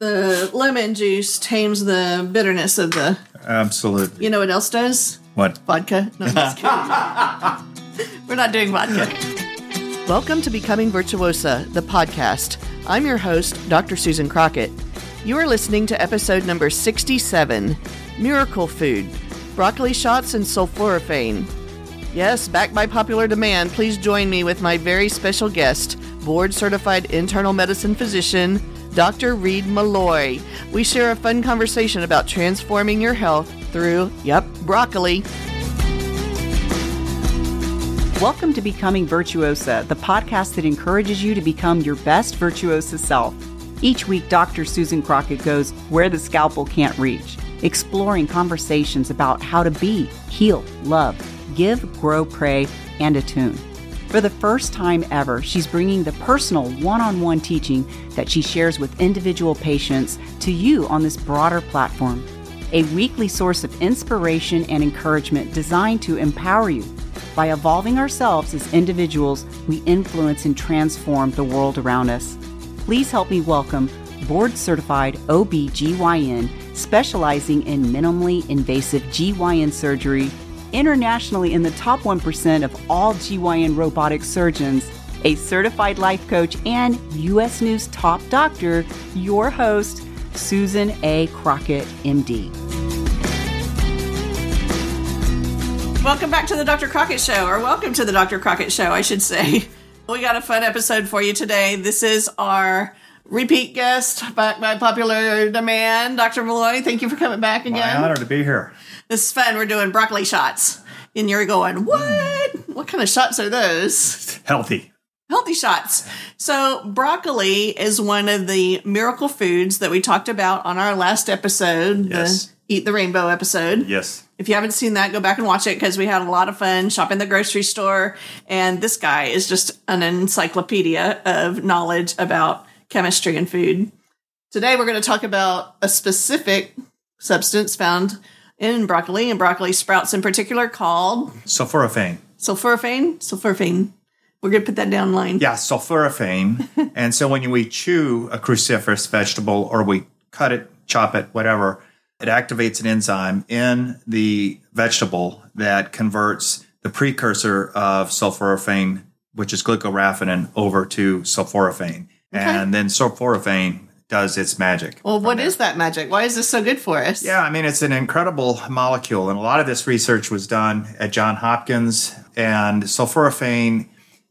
The lemon juice tames the bitterness of the. Absolutely. You know what else does? What? Vodka. No, I'm just kidding. We're not doing vodka. Welcome to Becoming Virtuosa, the podcast. I'm your host, Dr. Susan Crockett. You are listening to episode number 67 Miracle Food Broccoli Shots and Sulforaphane. Yes, back by popular demand, please join me with my very special guest, board certified internal medicine physician, Dr. Reed Miloy. We share a fun conversation about transforming your health through, yep, broccoli. Welcome to Becoming Virtuosa, the podcast that encourages you to become your best virtuosa self. Each week, Dr. Susan Crockett goes where the scalpel can't reach, exploring conversations about how to be, heal, love, give, grow, pray, and attune. For the first time ever, she's bringing the personal one on one teaching that she shares with individual patients to you on this broader platform. A weekly source of inspiration and encouragement designed to empower you. By evolving ourselves as individuals, we influence and transform the world around us. Please help me welcome board certified OB/GYN specializing in minimally invasive GYN surgery internationally in the top 1% of all GYN robotic surgeons, a certified life coach, and U.S. News top doctor, your host, Susan A. Crockett, MD. Welcome back to the Dr. Crockett Show, or welcome to the Dr. Crockett Show, I should say. We got a fun episode for you today. This is our repeat guest back by popular demand, Dr. Miloy. Thank you for coming back again. My honor to be here. This is fun. We're doing broccoli shots. And you're going, what? What kind of shots are those? Healthy. Healthy shots. So, broccoli is one of the miracle foods that we talked about on our last episode, Yes. the Eat the Rainbow episode. Yes. If you haven't seen that, go back and watch it because we had a lot of fun shopping the grocery store. And this guy is just an encyclopedia of knowledge about chemistry and food. Today, we're going to talk about a specific substance found in broccoli and broccoli sprouts in particular called Sulforaphane. sulforaphane. Sulforaphane. We're going to put that down line. Yeah, sulforaphane. and so when we chew a cruciferous vegetable or we cut it, chop it, whatever, it activates an enzyme in the vegetable that converts the precursor of sulforaphane, which is glucoraphanin, over to sulforaphane. And then sulforaphane does its magic. Well, what there. is that magic? Why is this so good for us? Yeah, I mean, it's an incredible molecule, and a lot of this research was done at John Hopkins. And sulforaphane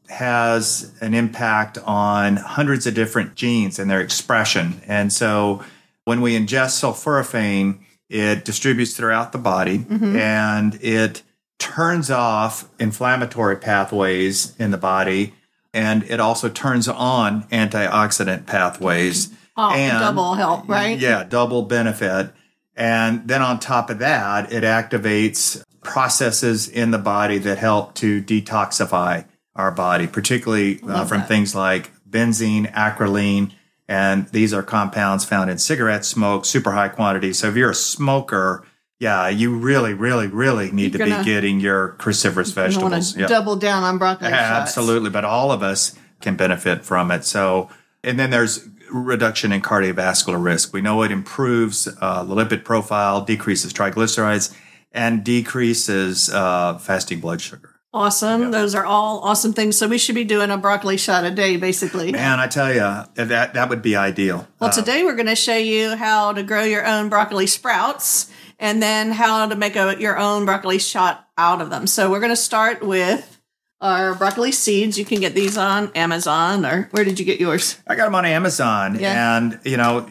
has an impact on hundreds of different genes and their expression. And so when we ingest sulforaphane, it distributes throughout the body mm-hmm. and it turns off inflammatory pathways in the body. And it also turns on antioxidant pathways. Oh, and double help, right? yeah, double benefit. And then on top of that, it activates processes in the body that help to detoxify our body, particularly uh, from that. things like benzene, acrolein, and these are compounds found in cigarette smoke, super high quantities. So if you're a smoker, yeah, you really, really, really need You're to gonna- be getting your cruciferous vegetables. to Yeah. double down on broccoli shots. Absolutely, but all of us can benefit from it. So, and then there's reduction in cardiovascular risk. We know it improves uh, the lipid profile, decreases triglycerides, and decreases uh, fasting blood sugar. Awesome. Those are all awesome things. So we should be doing a broccoli shot a day, basically. Man, I tell you, that that would be ideal. Well, today we're going to show you how to grow your own broccoli sprouts and then how to make a, your own broccoli shot out of them. So we're going to start with our broccoli seeds. You can get these on Amazon or where did you get yours? I got them on Amazon, Yeah. and you know,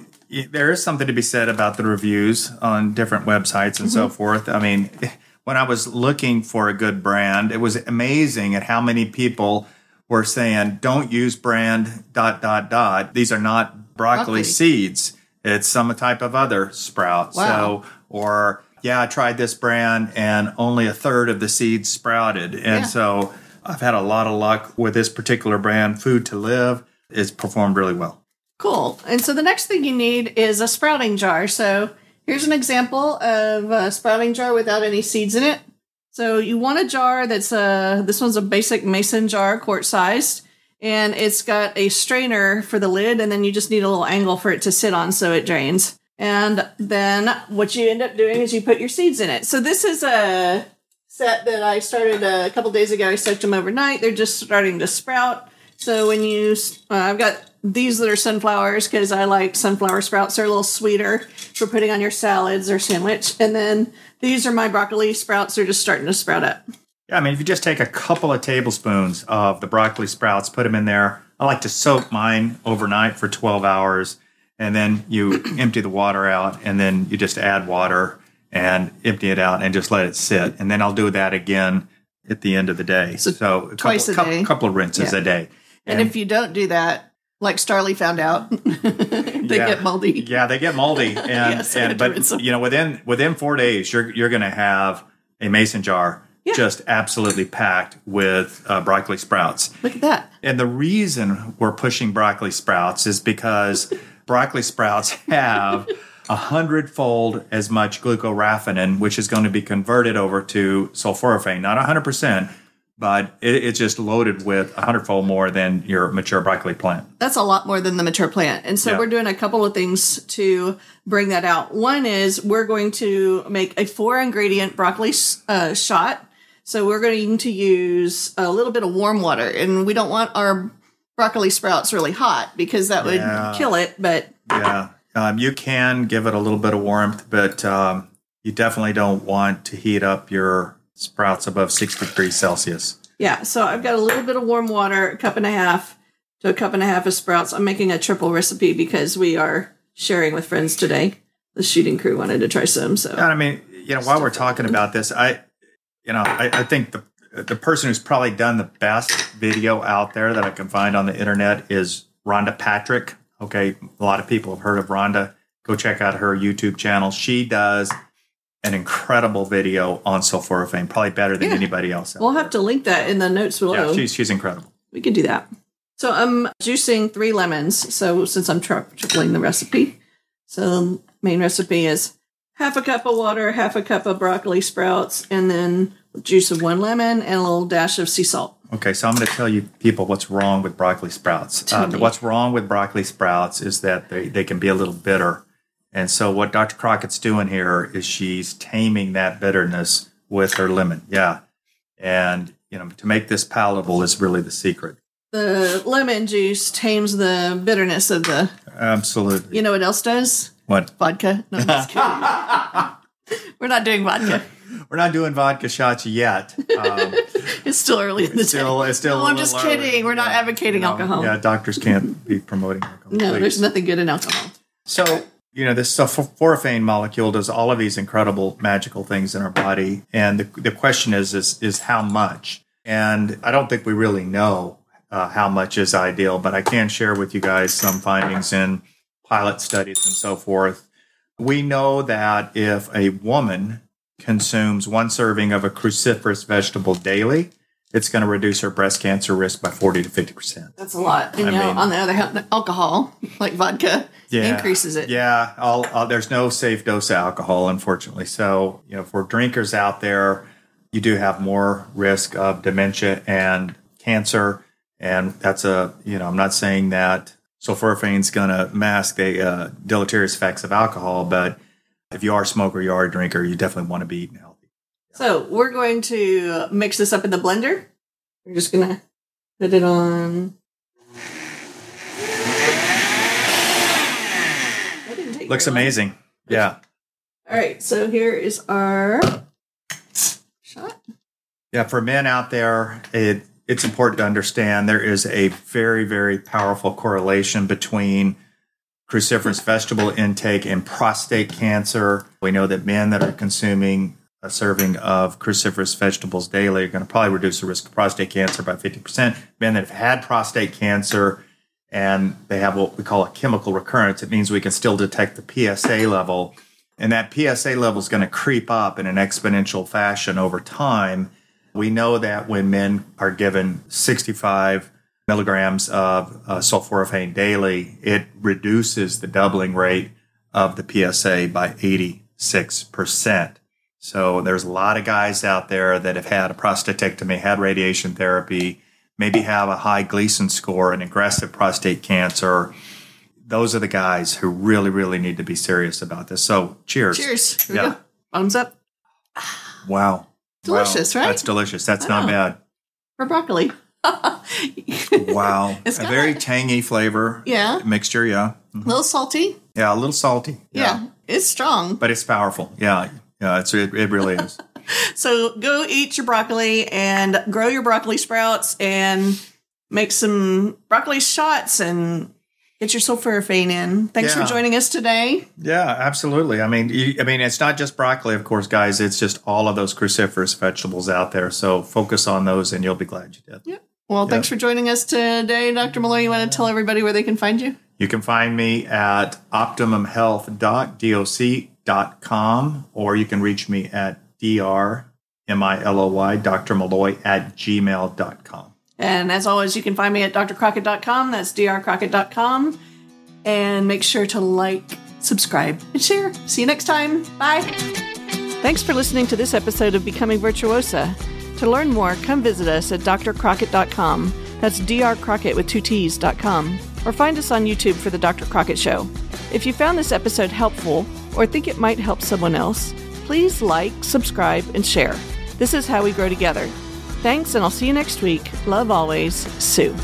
there is something to be said about the reviews on different websites and Mm-hmm. so forth. I mean, when I was looking for a good brand, it was amazing at how many people were saying, "Don't use brand dot dot dot. These are not broccoli, Broccoli. seeds. It's some type of other sprout." Wow. So, or yeah, I tried this brand and only a third of the seeds sprouted, and Yeah. so I've had a lot of luck with this particular brand, Food to Live. It's performed really well. Cool. And so the next thing you need is a sprouting jar. So here's an example of a sprouting jar without any seeds in it. So you want a jar that's a this one's a basic mason jar, quart sized, and it's got a strainer for the lid, and then you just need a little angle for it to sit on so it drains. And then what you end up doing is you put your seeds in it. So this is a set that I started a couple days ago. I soaked them overnight. They're just starting to sprout. So when you, uh, I've got these that are sunflowers because I like sunflower sprouts. They're a little sweeter for putting on your salads or sandwich. And then these are my broccoli sprouts. They're just starting to sprout up. Yeah, I mean, if you just take a couple of tablespoons of the broccoli sprouts, put them in there. I like to soak mine overnight for 12 hours, and then you empty the water out, and then you just add water and empty it out and just let it sit. And then I'll do that again at the end of the day. So So, a twice a couple, day. couple, couple of rinses Yeah. a day. And, if you don't do that, like Starly found out, they Yeah. get moldy. Yeah, they get moldy, and, Yes, and but you know within within four days, you're you're going to have a mason jar Yeah. just absolutely packed with uh, broccoli sprouts. Look at that. And the reason we're pushing broccoli sprouts is because broccoli sprouts have a hundredfold as much glucoraphanin, which is going to be converted over to sulforaphane. Not hundred percent, but it, it's just loaded with a hundredfold more than your mature broccoli plant. That's a lot more than the mature plant. And so Yeah. we're doing a couple of things to bring that out. One is we're going to make a four ingredient broccoli uh, shot. So we're going to use a little bit of warm water, and we don't want our broccoli sprouts really hot because that would Yeah. kill it. But Yeah, um, you can give it a little bit of warmth, but um, you definitely don't want to heat up your sprouts above 60 degrees Celsius. yeah, so I've got a little bit of warm water, a cup and a half to a cup and a half of sprouts. I'm making a triple recipe because we are sharing with friends today. The shooting crew wanted to try some, so And I mean, you know, while we're talking about this, I, you know, I, I think the the person who's probably done the best video out there that I can find on the internet is Rhonda Patrick. Okay, a lot of people have heard of Rhonda. Go check out her YouTube channel. She does an incredible video on sulforaphane, probably better than Yeah. anybody else. we'll there. have to link that in the notes below. Yeah, she's she's incredible. We could do that. So I'm juicing three lemons. So since I'm tripling the recipe, so the main recipe is half a cup of water, half a cup of broccoli sprouts, and then juice of one lemon and a little dash of sea salt. Okay, so I'm going to tell you people what's wrong with broccoli sprouts. Uh, what's wrong with broccoli sprouts is that they, they can be a little bitter. And so what Dr. Crockett's doing here is she's taming that bitterness with her lemon. Yeah. And, you know, to make this palatable is really the secret. The lemon juice tames the bitterness of the. Absolutely. You know what else does? What? Vodka. No, I'm just kidding. We're not doing vodka. We're not doing vodka shots yet. Um, It's still early in the still, day. it's still. No, I'm just kidding. We're not advocating No, alcohol. Yeah, doctors can't be promoting alcohol. no, please. there's nothing good in alcohol. So, you know, this sulforaphane molecule does all of these incredible magical things in our body. And the, the question is, is, is how much? And I don't think we really know uh, how much is ideal, but I can share with you guys some findings in pilot studies and so forth. We know that if a woman consumes one serving of a cruciferous vegetable daily, it's going to reduce her breast cancer risk by 40 to 50%. That's a lot. And I you know, mean- on the other hand, alcohol, like vodka, increases it. Yeah, I'll, I'll, there's no safe dose of alcohol, unfortunately. So, you know, for drinkers out there, you do have more risk of dementia and cancer. And that's a, you know, I'm not saying that sulforaphane's going to mask the uh, deleterious effects of alcohol, but if you are a smoker, you are a drinker, you definitely want to be eating healthy. So we're going to mix this up in the blender. We're just gonna put it on. That didn't take Looks very long. amazing. Yeah. All right, so here is our shot. Yeah, for men out there, it it's important to understand there is a very, very powerful correlation between cruciferous vegetable intake and prostate cancer. We know that men that are consuming a serving of cruciferous vegetables daily are going to probably reduce the risk of prostate cancer by 50%. Men that have had prostate cancer and they have what we call a chemical recurrence, it means we can still detect the PSA level. And that PSA level is going to creep up in an exponential fashion over time. We know that when men are given 65 milligrams of uh, sulforaphane daily, it reduces the doubling rate of the PSA by 86%. So there's a lot of guys out there that have had a prostatectomy, had radiation therapy, maybe have a high Gleason score and aggressive prostate cancer. Those are the guys who really, really need to be serious about this. So, cheers. Cheers. Here Yeah. go. Thumbs up Wow. Delicious, Wow. right? That's delicious. That's not bad. for broccoli. Wow. It's a very tangy flavor. Yeah. Mixture, yeah. A mm-hmm. little salty. Yeah, a little salty. Yeah. It's strong. But it's powerful. Yeah. Yeah, it's, it, it really is. So go eat your broccoli and grow your broccoli sprouts and make some broccoli shots and get your sulforaphane in. Thanks Yeah. for joining us today. Yeah, absolutely. I mean, you, I mean, it's not just broccoli, of course, guys. It's just all of those cruciferous vegetables out there. So focus on those, and you'll be glad you did. Yeah. Well, thanks for joining us today, Dr. Miloy. You want to tell everybody where they can find you? You can find me at optimumhealth.doc.com, or you can reach me at drmiloy, Dr. Miloy at gmail.com. And as always, you can find me at drcrockett.com. That's drcrockett.com. And make sure to like, subscribe, and share. See you next time. Bye. Thanks for listening to this episode of Becoming Virtuosa. To learn more, come visit us at drcrockett.com. That's drcrockett with two T's.com. Or find us on YouTube for The Dr. Crockett Show. If you found this episode helpful or think it might help someone else, please like, subscribe, and share. This is how we grow together. Thanks, and I'll see you next week. Love always, Sue.